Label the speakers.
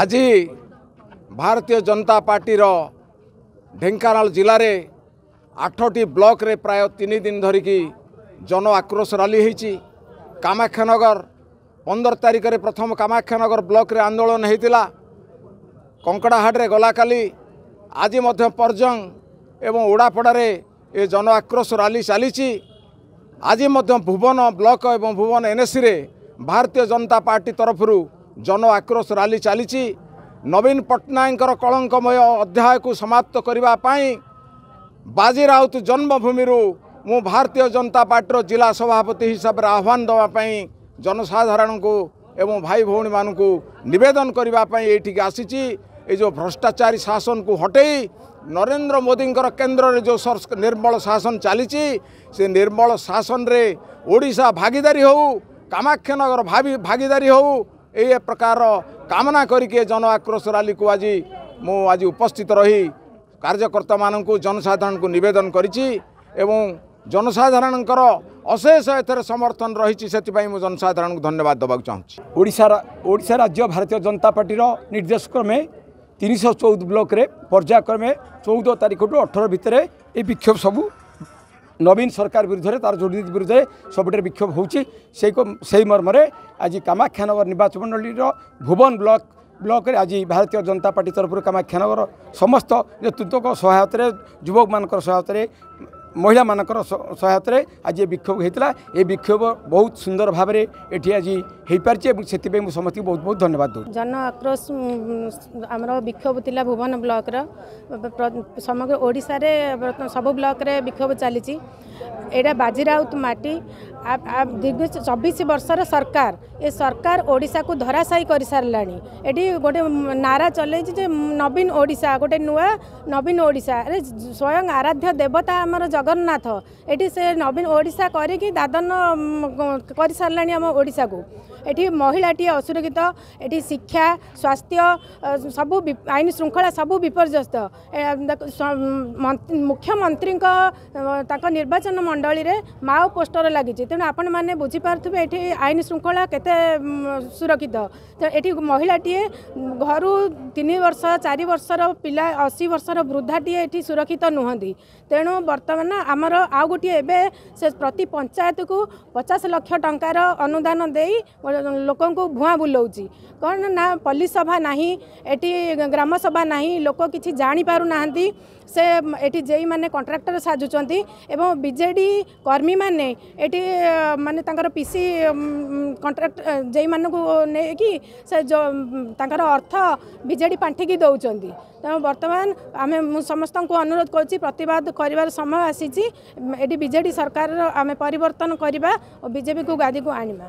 Speaker 1: আজি ଭାରତୀୟ ଜନତା ପାର୍ଟିର ଢେଙ୍କାନାଳ ଜିଲ୍ଲାରେ ଆଠଟି ବ୍ଲକରେ ପ୍ରାୟ ତିନି ଦିନ ଧରିକି ଜନ ଆକ୍ରୋଶ ରାଲି ହେଇଛି କାମାକ୍ଷାନଗର ପନ୍ଦର ତାରିଖରେ ପ୍ରଥମ କାମାକ୍ଷାନଗର ବ୍ଲକରେ ଆନ୍ଦୋଳନ ହେଇଥିଲା କଙ୍କଡ଼ାହାଟରେ ଗଲାକାଲି ଆଜି ମଧ୍ୟ ପର୍ଜଙ୍ଗ ଏବଂ ଓଡ଼ାପଡ଼ାରେ ଏ ଜନ ଆକ୍ରୋଶ ରାଲି ଚାଲିଛି ଆଜି ମଧ୍ୟ ଭୁବନ ବ୍ଲକ ଏବଂ ଭୁବନ ଏନ୍ଏସିରେ ଭାରତୀୟ ଜନତା ପାର୍ଟି ତରଫରୁ ଜନ ଆକ୍ରୋଶ ରାଲି ଚାଲିଛି ନବୀନ ପଟ୍ଟନାୟକଙ୍କର କଳଙ୍କମୟ ଅଧ୍ୟାୟକୁ ସମାପ୍ତ କରିବା ପାଇଁ ବାଜି ରାଉତ ଜନ୍ମଭୂମିରୁ ମୁଁ ଭାରତୀୟ ଜନତା ପାର୍ଟିର ଜିଲ୍ଲା ସଭାପତି ହିସାବରେ ଆହ୍ୱାନ ଦେବା ପାଇଁ ଜନସାଧାରଣଙ୍କୁ ଏବଂ ଭାଇ ଭଉଣୀମାନଙ୍କୁ ନିବେଦନ କରିବା ପାଇଁ ଏଇଠିକି ଆସିଛି ଏ ଯେଉଁ ଭ୍ରଷ୍ଟାଚାରୀ ଶାସନକୁ ହଟେଇ ନରେନ୍ଦ୍ର ମୋଦିଙ୍କର କେନ୍ଦ୍ରରେ ଯେଉଁ ନିର୍ମଳ ଶାସନ ଚାଲିଛି ସେ ନିର୍ମଳ ଶାସନରେ ଓଡ଼ିଶା ଭାଗିଦାରୀ ହେଉ କାମାକ୍ଷାନଗର ଭାବି ଭାଗିଦାରୀ ହେଉ ए प्रकार कमना गरिक आक्रोश रालीको आज म आज उपस्थित रही कार्यकर्ता जनसाधारणको नेदन गरि जनसाधारणको अशेष ए समर्थन रहेछ म जनसाधारण धन्यवाद दबाक चाहन्छु ओडा
Speaker 2: राज्य भारतीय जनता पर्टी निर्देश क्रमे तिन सौ चौध ब्लक पर्याक्रमे चौध तारिख टु अठर भित्र यही बिक सबु ନବୀନ ସରକାର ବିରୁଦ୍ଧରେ ତାର ଦୁର୍ନୀତି ବିରୁଦ୍ଧରେ ସବୁଠାରେ ବିକ୍ଷୋଭ ହେଉଛି ସେଇ ସେଇ ମର୍ମରେ ଆଜି କାମାକ୍ଷାନଗର ନିର୍ବାଚନ ମଣ୍ଡଳୀର ଭୁବନ ବ୍ଲକ ବ୍ଲକରେ ଆଜି ଭାରତୀୟ ଜନତା ପାର୍ଟି ତରଫରୁ କାମାକ୍ଷାନଗର ସମସ୍ତ ନେତୃତ୍ୱଙ୍କ ସହାୟତାରେ ଯୁବକମାନଙ୍କର ସହାୟତାରେ ମହିଳାମାନଙ୍କର ସହାୟତାରେ ଆଜି ଏ ବିକ୍ଷୋଭ ହୋଇଥିଲା ଏ ବିକ୍ଷୋଭ ବହୁତ ସୁନ୍ଦର ଭାବରେ ଏଠି ଆଜି ହୋଇପାରିଛି ଏବଂ ସେଥିପାଇଁ ମୁଁ ସମସ୍ତଙ୍କୁ ବହୁତ ବହୁତ ଧନ୍ୟବାଦ ଦେଉଛି
Speaker 3: ଜନ ଆକ୍ରୋଶ ଆମର ବିକ୍ଷୋଭ ଥିଲା ଭୁବନ ବ୍ଲକର ସମଗ୍ର ଓଡ଼ିଶାରେ ସବୁ ବ୍ଲକରେ ବିକ୍ଷୋଭ ଚାଲିଛି ଏଇଟା ବାଜି ରାଉତ ମାଟି ଦୀର୍ଘ ଚବିଶ ବର୍ଷର ସରକାର ଏ ସରକାର ଓଡ଼ିଶାକୁ ଧରାଶାୟୀ କରିସାରିଲାଣି ଏଠି ଗୋଟେ ନାରା ଚଲେଇଛି ଯେ ନବୀନ ଓଡ଼ିଶା ଗୋଟେ ନୂଆ ନବୀନ ଓଡ଼ିଶା ଆରେ ସ୍ୱୟଂ ଆରାଧ୍ୟ ଦେବତା ଆମର ଜଗନ୍ନାଥ ଏଠି ସେ ନବୀନ ଓଡ଼ିଶା କରିକି ଦାଦନ କରିସାରିଲାଣି ଆମ ଓଡ଼ିଶାକୁ एठी महिला टे असुरक्षित स्वास्थ्य सब आइन शृङ्खला सबै विपर्यस्त मुख्यमन्त्रीको तचन मण्डली माओ पोस्टर लागिचे त बुझि श्रृंखला ए सुरक्षित ए महिला टे घरुतिन वर्ष चार वर्ष र पा असी वर्ष र वृद्धा एहँदै तेणु वर्तमान आम आउट से प्रति पञ्चायतको पचास लक्ष टान ଲୋକଙ୍କୁ ଭୁଆଁ ବୁଲାଉଛି କ'ଣ ନା ପଲ୍ଲୀ ସଭା ନାହିଁ ଏଠି ଗ୍ରାମସଭା ନାହିଁ ଲୋକ କିଛି ଜାଣିପାରୁନାହାନ୍ତି ସେ ଏଠି ଯେଇମାନେ କଣ୍ଟ୍ରାକ୍ଟର ସାଜୁଛନ୍ତି ଏବଂ ବିଜେଡ଼ି କର୍ମୀମାନେ ଏଠି ମାନେ ତାଙ୍କର ପିସି କଣ୍ଟ୍ରାକ୍ଟ ଯେଇମାନଙ୍କୁ ନେଇକି ସେ ତାଙ୍କର ଅର୍ଥ ବିଜେଡ଼ି ପାଣ୍ଠିକି ଦେଉଛନ୍ତି ତେଣୁ ବର୍ତ୍ତମାନ ଆମେ ମୁଁ ସମସ୍ତଙ୍କୁ ଅନୁରୋଧ କରୁଛି ପ୍ରତିବାଦ କରିବାର ସମୟ ଆସିଛି ଏଠି ବିଜେଡ଼ି ସରକାରର ଆମେ ପରିବର୍ତ୍ତନ କରିବା ଓ ବିଜେପିକୁ ଗାଦିକୁ ଆଣିବା